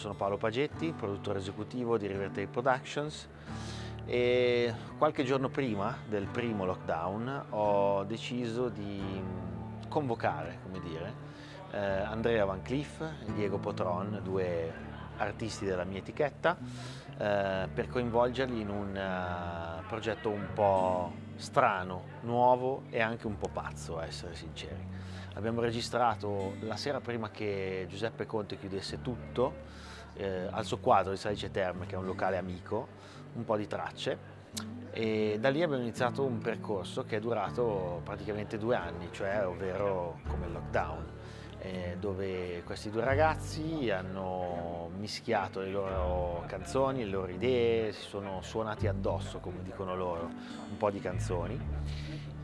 sono Paolo Pagetti, produttore esecutivo di Rivertay Productions e qualche giorno prima del primo lockdown ho deciso di convocare, come dire, eh, Andrea Van Cliff e Diego Potron, due artisti della mia etichetta, eh, per coinvolgerli in un uh, progetto un po' strano, nuovo e anche un po' pazzo, a essere sinceri. Abbiamo registrato la sera prima che Giuseppe Conte chiudesse tutto, eh, al suo quadro di Salice Terme, che è un locale amico, un po' di tracce. E da lì abbiamo iniziato un percorso che è durato praticamente due anni, cioè ovvero come lockdown, eh, dove questi due ragazzi hanno mischiato le loro canzoni, le loro idee, si sono suonati addosso, come dicono loro, un po' di canzoni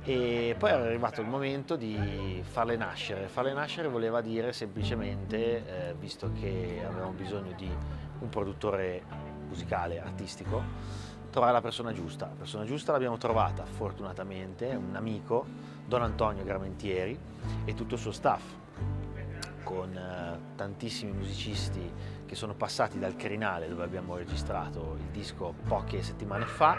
e poi era arrivato il momento di farle nascere. Farle nascere voleva dire semplicemente, eh, visto che avevamo bisogno di un produttore musicale, artistico, trovare la persona giusta. La persona giusta l'abbiamo trovata fortunatamente, un amico, Don Antonio Gramentieri e tutto il suo staff, con eh, tantissimi musicisti che sono passati dal Crinale dove abbiamo registrato il disco poche settimane fa.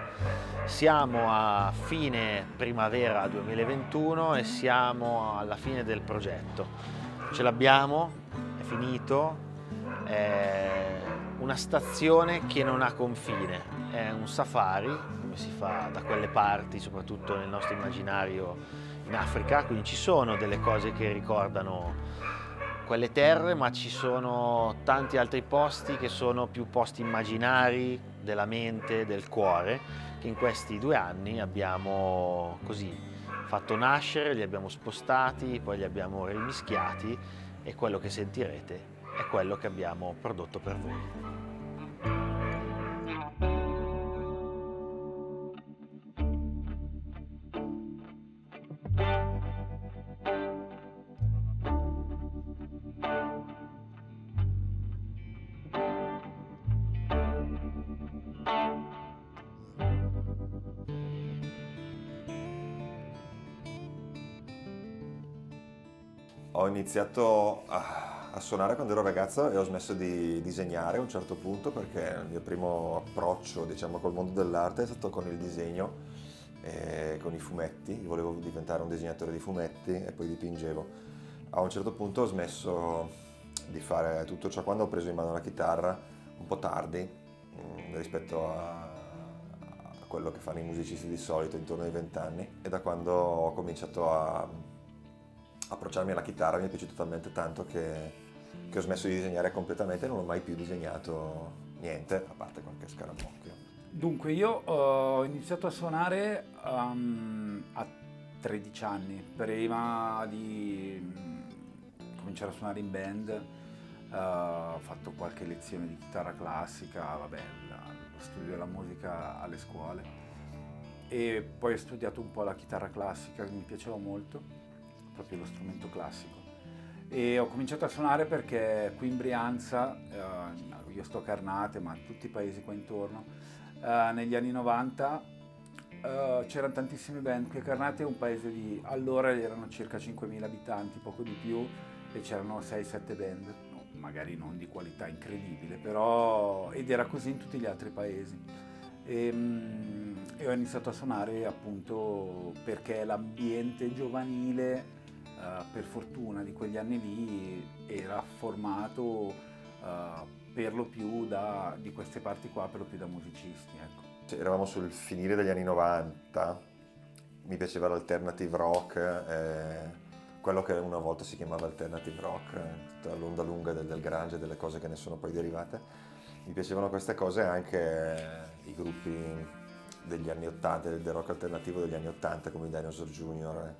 Siamo a fine primavera 2021 e siamo alla fine del progetto. Ce l'abbiamo, è finito, è una stazione che non ha confine, è un safari, come si fa da quelle parti, soprattutto nel nostro immaginario in Africa, quindi ci sono delle cose che ricordano quelle terre, ma ci sono tanti altri posti che sono più posti immaginari della mente, del cuore, che in questi due anni abbiamo così fatto nascere, li abbiamo spostati, poi li abbiamo rimischiati e quello che sentirete è quello che abbiamo prodotto per voi. Iniziato a, a, suonare quando ero ragazzo e ho smesso di disegnare a un certo punto perché il mio primo approccio diciamo, col mondo dell'arte è stato con il disegno e con i fumetti. Io volevo diventare un disegnatore di fumetti e poi dipingevo. A un certo punto ho smesso di fare tutto ciò quando ho preso in mano la chitarra un po' tardi mm, rispetto a, a quello che fanno i musicisti di solito intorno ai vent'anni e da quando ho cominciato a approcciarmi alla chitarra mi è piaciuto talmente tanto che, che ho smesso di disegnare completamente e non ho mai più disegnato niente, a parte qualche scarabocchio. Dunque, io ho iniziato a suonare um, a 13 anni, prima di um, cominciare a suonare in band, uh, ho fatto qualche lezione di chitarra classica, vabbè, lo studio della musica alle scuole e poi ho studiato un po' la chitarra classica che mi piaceva molto proprio lo strumento classico. E ho cominciato a suonare perché qui in Brianza, eh, io sto a Carnate, ma tutti i paesi qua intorno, eh, negli anni 90 eh, c'erano tantissime band. Qui a Carnate è un paese di... allora erano circa 5.000 abitanti, poco di più, e c'erano 6-7 band. Magari non di qualità incredibile, però... ed era così in tutti gli altri paesi. E, mm, e ho iniziato a suonare appunto perché l'ambiente giovanile eh, per fortuna di quegli anni lì era formato uh, per lo più da, di queste parti qua, per lo più da musicisti. Ecco. Eravamo sul finire degli anni 90, mi piaceva l'alternative rock, eh, quello che una volta si chiamava alternative rock, tutta l'onda lunga del, del grunge e delle cose che ne sono poi derivate. Mi piacevano queste cose anche i gruppi degli anni 80, del rock alternativo degli anni 80 come i Dinosaur Jr.,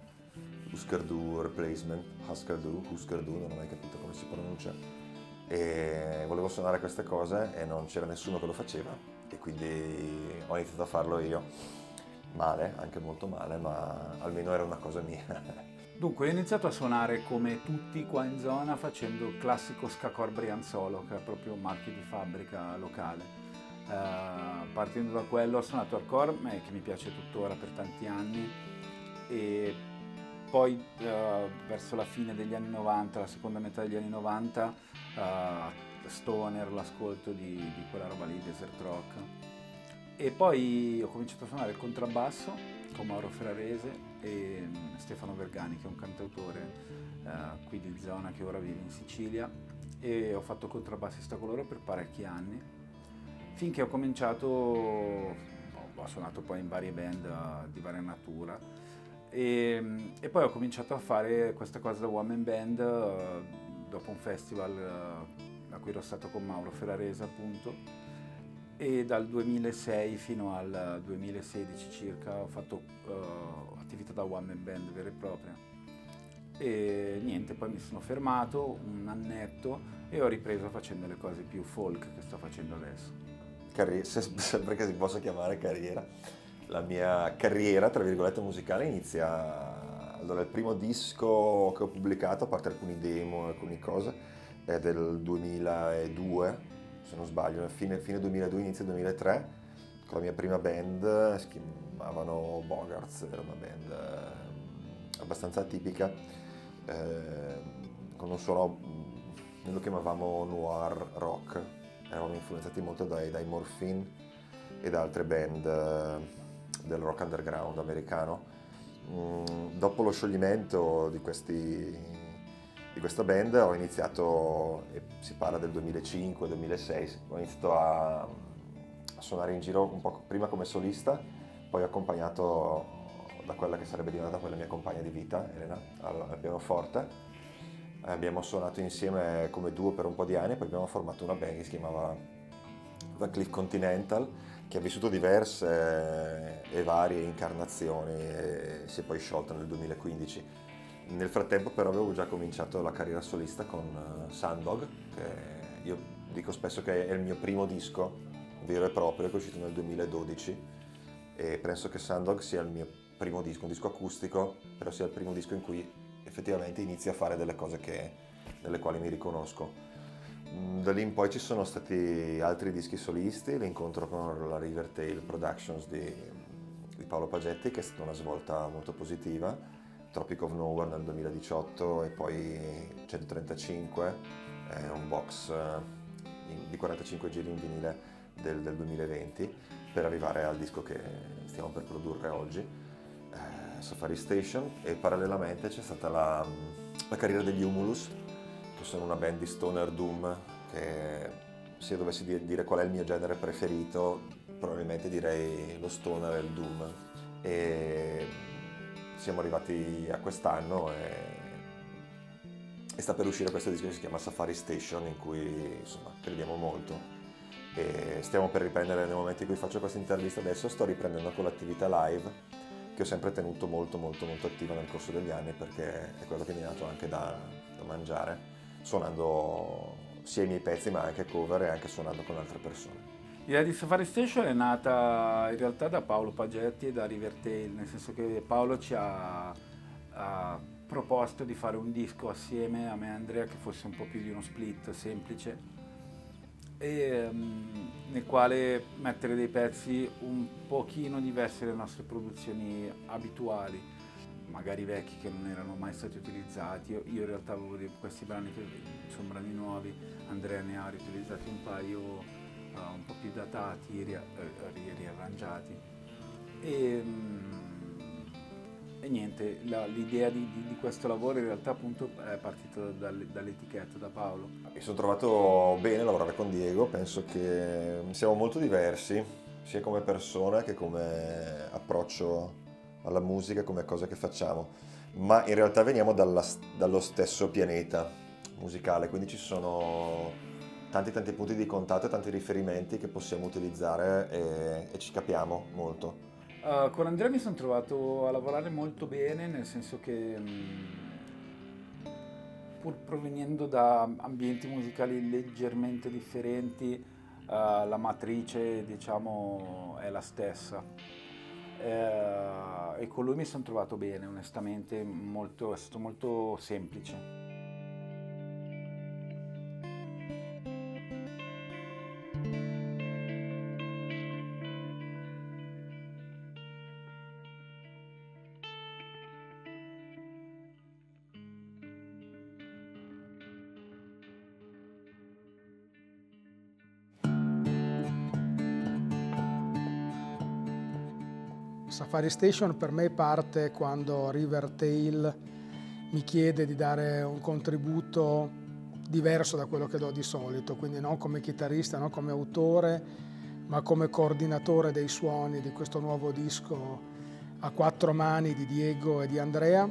Husker Du Replacement, Husker Du, Husker Du, non ho mai capito come si pronuncia. E volevo suonare queste cose e non c'era nessuno che lo faceva e quindi ho iniziato a farlo io. Male, anche molto male, ma almeno era una cosa mia. Dunque ho iniziato a suonare come tutti qua in zona facendo il classico scacor brianzolo, che è proprio un marchio di fabbrica locale. Uh, partendo da quello ho suonato hardcore, che mi piace tuttora per tanti anni, e poi uh, verso la fine degli anni 90, la seconda metà degli anni 90, uh, stoner, l'ascolto di, di, quella roba lì, desert rock. E poi ho cominciato a suonare il contrabbasso con Mauro Ferrarese e mm, Stefano Vergani, che è un cantautore uh, qui di zona che ora vive in Sicilia. E ho fatto contrabbassista con loro per parecchi anni, finché ho cominciato, ho suonato poi in varie band di varia natura e, e, poi ho cominciato a fare questa cosa da one man band uh, dopo un festival uh, a cui ero stato con Mauro Ferrarese appunto. E dal 2006 fino al 2016 circa ho fatto uh, attività da one band vera e propria e niente poi mi sono fermato un annetto e ho ripreso facendo le cose più folk che sto facendo adesso. Carri- sempre che si possa chiamare carriera la mia carriera, tra virgolette, musicale inizia... Allora, il primo disco che ho pubblicato, a parte alcuni demo e alcune cose, è del 2002, se non sbaglio, fine, fine 2002, inizio 2003, con la mia prima band, si chiamavano Bogarts, era una band eh, abbastanza tipica, eh, con un suono, noi lo chiamavamo noir rock, eravamo influenzati molto dai, dai Morphine e da altre band eh, del rock underground americano. Mm, dopo lo scioglimento di, questi, di, questa band ho iniziato, si parla del 2005-2006, ho iniziato a, a, suonare in giro un po' prima come solista, poi accompagnato da quella che sarebbe diventata quella mia compagna di vita, Elena, al, al pianoforte. Abbiamo suonato insieme come duo per un po' di anni, poi abbiamo formato una band che si chiamava The Cliff Continental, che ha vissuto diverse e varie incarnazioni e si è poi sciolta nel 2015. Nel frattempo però avevo già cominciato la carriera solista con eh, Sandog, che io dico spesso che è il mio primo disco vero e proprio, che è uscito nel 2012 e penso che Sandog sia il mio primo disco, un disco acustico, però sia il primo disco in cui effettivamente inizio a fare delle cose che, delle quali mi riconosco. Mm, da lì in poi ci sono stati altri dischi solisti, l'incontro con la Rivertail Productions di, di, Paolo Pagetti che è stata una svolta molto positiva, Tropic of Nowhere nel 2018 e poi 135, eh, un box eh, di 45 giri in vinile del, del, 2020 per arrivare al disco che stiamo per produrre oggi, eh, Safari Station e parallelamente c'è stata la, la carriera degli Humulus che sono una band di stoner doom che se io dovessi dire qual è il mio genere preferito probabilmente direi lo stoner e il doom. E siamo arrivati a quest'anno e, e sta per uscire questo disco che si chiama Safari Station in cui insomma crediamo molto. E stiamo per riprendere nel momento in cui faccio questa intervista adesso sto riprendendo con l'attività live che ho sempre tenuto molto molto molto attiva nel corso degli anni perché è quello che mi ha dato anche da, da mangiare suonando sia i miei pezzi ma anche cover e anche suonando con altre persone. L'idea di Safari Station è nata in realtà da Paolo Pagetti e da Rivertail, nel senso che Paolo ci ha, ha proposto di fare un disco assieme a me e Andrea che fosse un po' più di uno split semplice e, um, nel quale mettere dei pezzi un pochino diversi dalle nostre produzioni abituali magari vecchi che non erano mai stati utilizzati. Io, io in realtà avevo questi brani che sono brani nuovi, Andrea ne ha riutilizzati un paio uh, un po' più datati, ri, ri, riarrangiati. E, um, e niente, l'idea di, di, di, questo lavoro in realtà appunto è partita dall'etichetta, da Paolo. Mi sono trovato bene a lavorare con Diego, penso che siamo molto diversi, sia come persona che come approccio alla musica come cosa che facciamo, ma in realtà veniamo dalla, dallo stesso pianeta musicale, quindi ci sono tanti tanti punti di contatto tanti riferimenti che possiamo utilizzare e, e ci capiamo molto. Uh, con Andrea mi sono trovato a lavorare molto bene, nel senso che mh, mm, pur provenendo da ambienti musicali leggermente differenti, uh, la matrice diciamo è la stessa eh, e con lui mi sono trovato bene, onestamente, molto, è stato molto semplice. Safari Station per me parte quando Rivertail mi chiede di dare un contributo diverso da quello che do di solito, quindi non come chitarrista, non come autore, ma come coordinatore dei suoni di questo nuovo disco a quattro mani di Diego e di Andrea,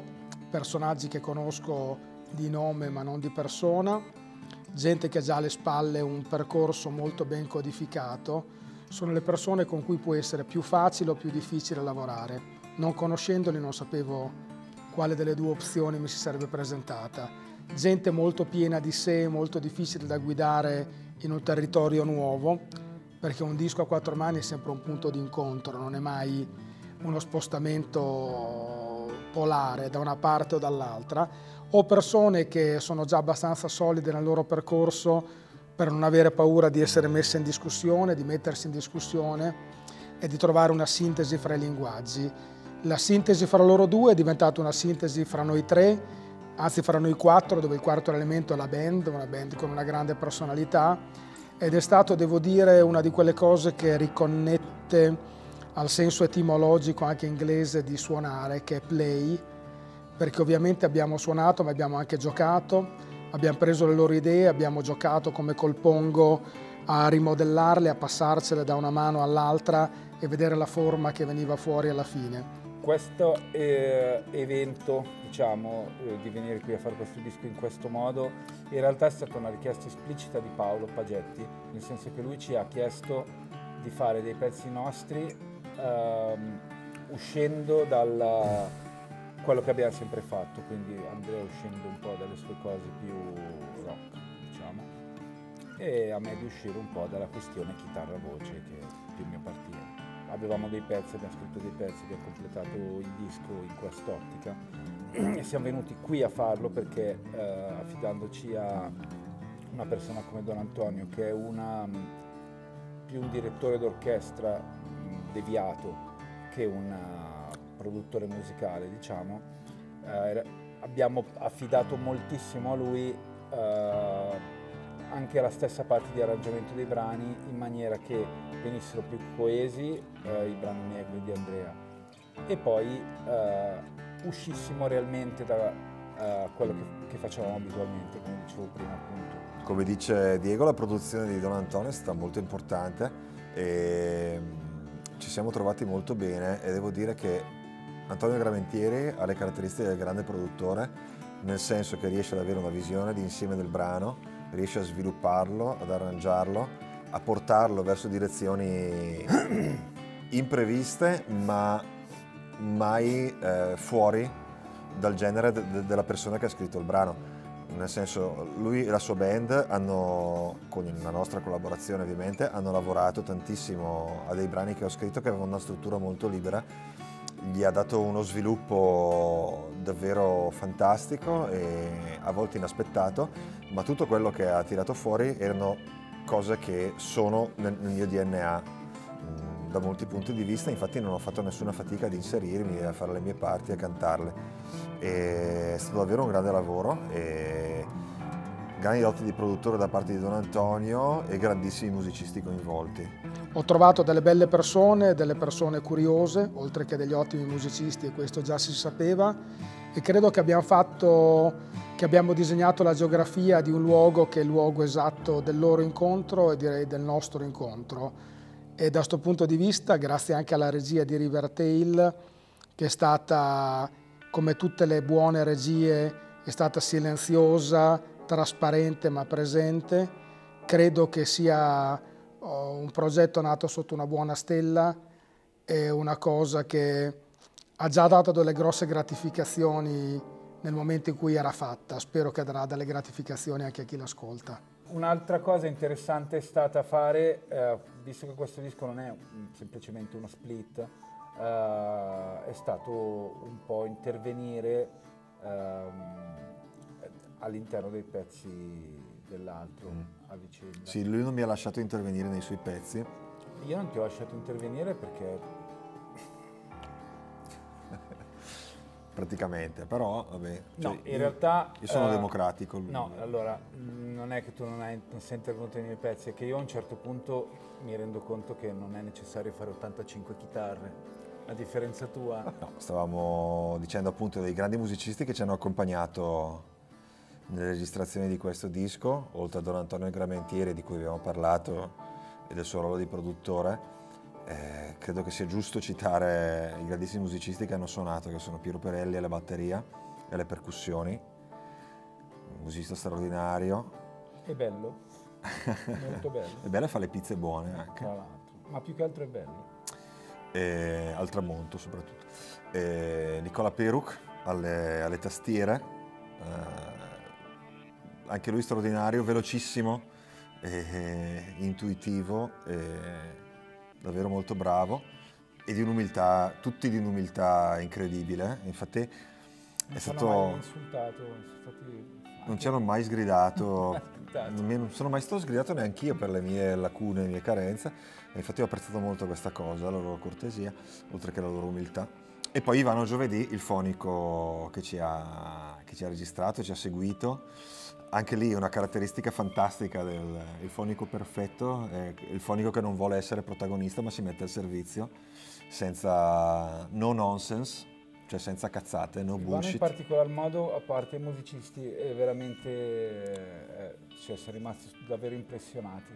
personaggi che conosco di nome ma non di persona, gente che ha già alle spalle un percorso molto ben codificato sono le persone con cui può essere più facile o più difficile lavorare. Non conoscendoli non sapevo quale delle due opzioni mi si sarebbe presentata. Gente molto piena di sé, molto difficile da guidare in un territorio nuovo, perché un disco a quattro mani è sempre un punto di incontro, non è mai uno spostamento polare da una parte o dall'altra, o persone che sono già abbastanza solide nel loro percorso per non avere paura di essere messe in discussione, di mettersi in discussione e di trovare una sintesi fra i linguaggi. La sintesi fra loro due è diventata una sintesi fra noi tre, anzi fra noi quattro, dove il quarto elemento è la band, una band con una grande personalità ed è stato, devo dire, una di quelle cose che riconnette al senso etimologico anche inglese di suonare, che è play, perché ovviamente abbiamo suonato ma abbiamo anche giocato, abbiamo preso le loro idee, abbiamo giocato come col Pongo a rimodellarle, a passarcele da una mano all'altra e vedere la forma che veniva fuori alla fine. Questo eh, evento, diciamo, eh, di venire qui a fare questo disco in questo modo, in realtà è stata una richiesta esplicita di Paolo Pagetti, nel senso che lui ci ha chiesto di fare dei pezzi nostri ehm, uscendo dalla quello che abbiamo sempre fatto, quindi Andrea uscendo un po' dalle sue cose più rock, diciamo, e a me di uscire un po' dalla questione chitarra-voce che più mi appartiene. Avevamo dei pezzi, abbiamo scritto dei pezzi, abbiamo completato il disco in quest'ottica e siamo venuti qui a farlo perché eh, affidandoci a una persona come Don Antonio che è una, più un direttore d'orchestra deviato che una produttore musicale, diciamo, eh, abbiamo affidato moltissimo a lui eh, anche la stessa parte di arrangiamento dei brani in maniera che venissero più coesi eh, i brani negri di Andrea e poi eh, uscissimo realmente da eh, quello che, che facevamo abitualmente, come dicevo prima appunto. Come dice Diego, la produzione di Don Antonio è stata molto importante e mm, ci siamo trovati molto bene e devo dire che Antonio Gramentieri ha le caratteristiche del grande produttore, nel senso che riesce ad avere una visione di insieme del brano, riesce a svilupparlo, ad arrangiarlo, a portarlo verso direzioni impreviste ma mai eh, fuori dal genere de- de- della persona che ha scritto il brano. Nel senso, lui e la sua band hanno, con la nostra collaborazione ovviamente, hanno lavorato tantissimo a dei brani che ho scritto che avevano una struttura molto libera gli ha dato uno sviluppo davvero fantastico e a volte inaspettato, ma tutto quello che ha tirato fuori erano cose che sono nel, mio DNA mm, da molti punti di vista, infatti non ho fatto nessuna fatica ad inserirmi, a fare le mie parti, a cantarle. E è stato davvero un grande lavoro e grandi doti di produttore da parte di Don Antonio e grandissimi musicisti coinvolti. Ho trovato delle belle persone, delle persone curiose, oltre che degli ottimi musicisti e questo già si sapeva e credo che abbiamo fatto, che abbiamo disegnato la geografia di un luogo che è il luogo esatto del loro incontro e direi del nostro incontro. E da questo punto di vista, grazie anche alla regia di Rivertail, che è stata, come tutte le buone regie, è stata silenziosa, trasparente ma presente. Credo che sia un progetto nato sotto una buona stella e una cosa che ha già dato delle grosse gratificazioni nel momento in cui era fatta. Spero che darà delle gratificazioni anche a chi l'ascolta. Un'altra cosa interessante è stata fare, eh, visto che questo disco non è semplicemente uno split, eh, è stato un po' intervenire ehm, all'interno dei pezzi dell'altro mm. A vicenda. Sì, lui non mi ha lasciato intervenire nei suoi pezzi. Io non ti ho lasciato intervenire perché... Praticamente, però vabbè. Cioè, no, in io, realtà... Io sono uh, democratico. No, allora, non è che tu non, hai, non sei intervenuto nei miei pezzi, è che io a un certo punto mi rendo conto che non è necessario fare 85 chitarre A differenza tua? No, stavamo dicendo appunto dei grandi musicisti che ci hanno accompagnato nelle registrazioni di questo disco, oltre a Don Antonio Gramentieri di cui abbiamo parlato e del suo ruolo di produttore. Eh, credo che sia giusto citare i grandissimi musicisti che hanno suonato, che sono Piero Perelli alla batteria e alle percussioni, un musicista straordinario. È bello, molto bello. è bello e fa le pizze buone anche. Tra l'altro, ma più che altro è bello. E, al tramonto soprattutto. E Nicola Peruc alle, alle tastiere, eh, anche lui straordinario, velocissimo, e, intuitivo, e davvero molto bravo e di un'umiltà, tutti di un'umiltà incredibile. Infatti Non è stato... mai insultato, stati... Non ci hanno mai sgridato, non mi- sono mai stato sgridato neanche io per le mie lacune, le mie carenze, infatti ho apprezzato molto questa cosa, la loro cortesia, oltre che la loro umiltà. E poi Ivano Giovedì, il fonico che ci ha, che ci ha registrato, ci ha seguito, anche lì una caratteristica fantastica del il fonico perfetto, il fonico che non vuole essere protagonista ma si mette al servizio, senza no nonsense, cioè senza cazzate, no Ivano in bullshit. particolar modo, a parte i musicisti, è veramente... eh, cioè, sono rimasti davvero impressionati.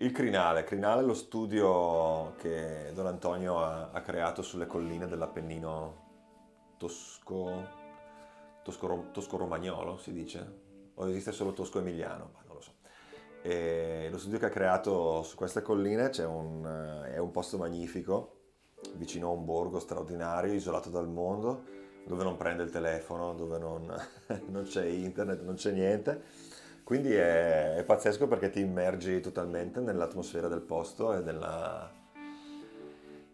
Il Crinale, Crinale è lo studio che Don Antonio ha, ha creato sulle colline dell'Appennino tosco, tosco, tosco-romagnolo, si dice? O esiste solo tosco-emiliano? Ma non lo so. E lo studio che ha creato su queste colline un, eh, è un posto magnifico, vicino a un borgo straordinario, isolato dal mondo, dove non prende il telefono, dove non, non c'è internet, non c'è niente. Quindi è, è pazzesco perché ti immergi totalmente nell'atmosfera del posto e nella,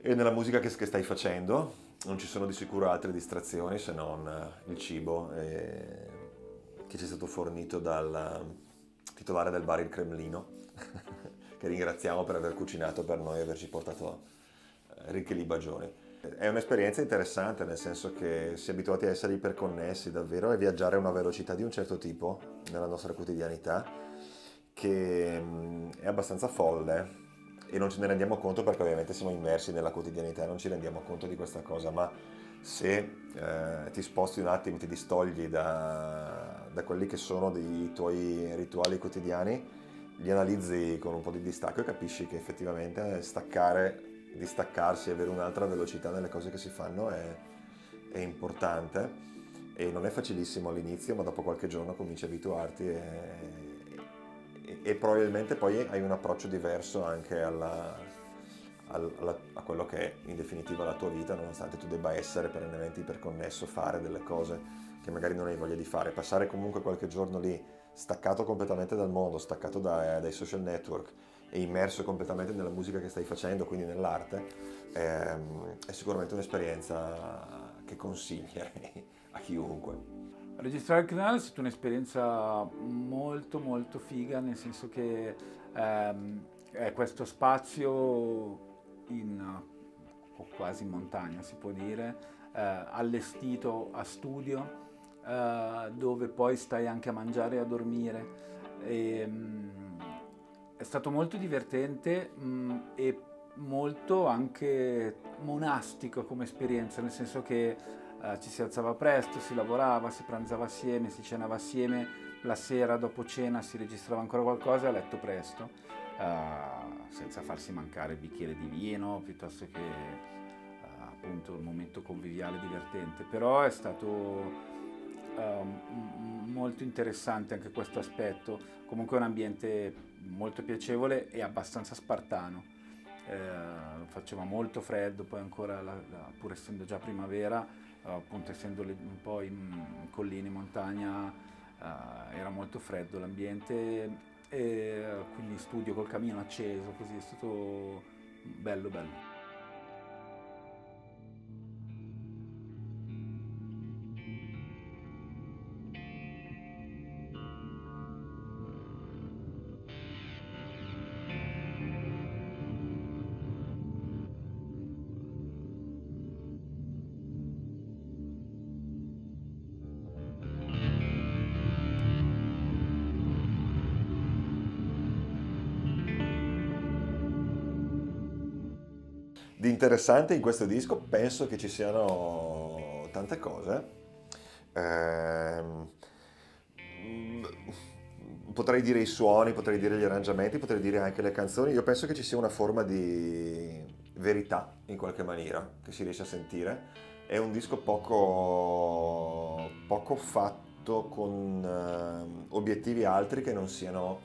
e nella musica che, che stai facendo. Non ci sono di sicuro altre distrazioni se non eh, il cibo eh, che ci è stato fornito dal titolare del bar Il Cremlino, che ringraziamo per aver cucinato per noi e averci portato eh, ricche libagioni. È un'esperienza interessante nel senso che si è abituati a essere iperconnessi davvero e viaggiare a una velocità di un certo tipo nella nostra quotidianità che mm, è abbastanza folle. E non ce ne rendiamo conto perché ovviamente siamo immersi nella quotidianità e non ci rendiamo conto di questa cosa, ma se eh, ti sposti un attimo, ti distogli da, da quelli che sono dei tuoi rituali quotidiani, li analizzi con un po' di distacco e capisci che effettivamente staccare distaccarsi e avere un'altra velocità nelle cose che si fanno è, è importante. E non è facilissimo all'inizio, ma dopo qualche giorno cominci a abituarti e, e- e probabilmente poi hai un approccio diverso anche alla- al- alla- a quello che è in definitiva la tua vita, nonostante tu debba essere perennemente iperconnesso, fare delle cose che magari non hai voglia di fare, passare comunque qualche giorno lì staccato completamente dal mondo, staccato da- dai social network e immerso completamente nella musica che stai facendo, quindi nell'arte, ehm, è sicuramente un'esperienza che consiglierei a chiunque. Registrare il canale è stata un'esperienza molto molto figa, nel senso che ehm, è questo spazio in, o quasi in montagna si può dire, eh, allestito a studio, eh, dove poi stai anche a mangiare e a dormire. E, mm, è stato molto divertente mm, e molto anche monastico come esperienza, nel senso che eh, ci si alzava presto, si lavorava, si pranzava assieme, si cenava assieme, la sera dopo cena si registrava ancora qualcosa e a letto presto, eh, senza farsi mancare il bicchiere di vino piuttosto che eh, appunto il momento conviviale divertente. Però è stato ehm, molto interessante anche questo aspetto, comunque è un ambiente molto piacevole e abbastanza spartano. Eh, faceva molto freddo, poi ancora, la- la- pur essendo già primavera, eh, appunto essendo le- un po' in, in collina, in montagna, eh, era molto freddo l'ambiente e quindi studio col camino acceso, così è stato bello bello. Di interessante in questo disco? Penso che ci siano tante cose. Ehm, potrei dire i suoni, potrei dire gli arrangiamenti, potrei dire anche le canzoni. Io penso che ci sia una forma di verità in qualche maniera che si riesce a sentire. È un disco poco, poco fatto con uh, obiettivi altri che non siano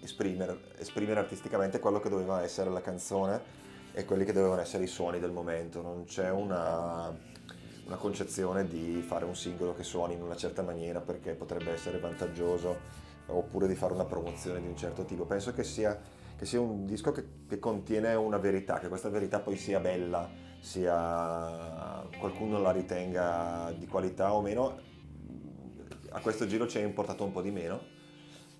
esprimere, esprimere artisticamente quello che doveva essere la canzone e quelli che dovevano essere i suoni del momento. Non c'è una, una concezione di fare un singolo che suoni in una certa maniera perché potrebbe essere vantaggioso oppure di fare una promozione di un certo tipo. Penso che sia, che sia un disco che, che, contiene una verità, che questa verità poi sia bella, sia qualcuno la ritenga di qualità o meno. A questo giro ci è importato un po' di meno,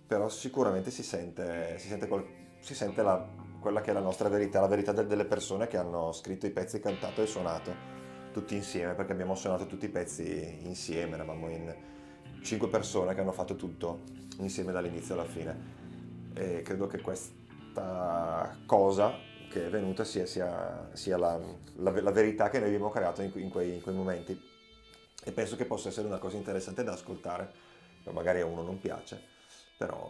però sicuramente si sente, si sente, qual, si sente la, quella che è la nostra verità, la verità delle persone che hanno scritto i pezzi, cantato e suonato tutti insieme, perché abbiamo suonato tutti i pezzi insieme, eravamo in cinque persone che hanno fatto tutto insieme dall'inizio alla fine. E credo che questa cosa che è venuta sia, sia, sia la, la, la, verità che noi abbiamo creato in, in, quei, in, quei, momenti. E penso che possa essere una cosa interessante da ascoltare. Magari a uno non piace, però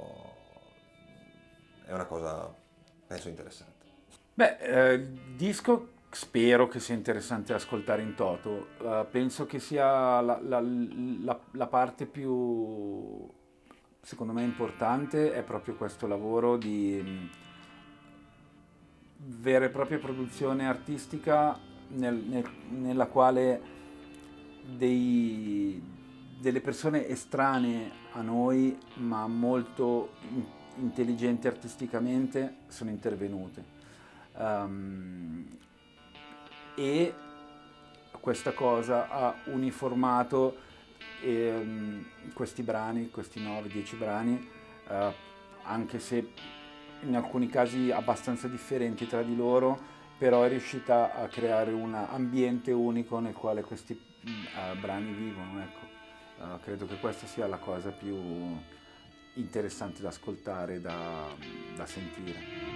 è una cosa, penso, interessante. Beh, eh, disco spero che sia interessante ascoltare in toto. Uh, penso che sia la, la, la, la parte più secondo me importante è proprio questo lavoro di mm, vera e propria produzione artistica nel, nel, nella quale dei, delle persone estranee a noi ma molto intelligenti artisticamente sono intervenute um, e questa cosa ha uniformato e, um, questi brani, questi 9-10 brani, uh, anche se in alcuni casi abbastanza differenti tra di loro, però è riuscita a creare un ambiente unico nel quale questi uh, brani vivono. Ecco. Uh, credo che questa sia la cosa più interessante da ascoltare, da, da sentire.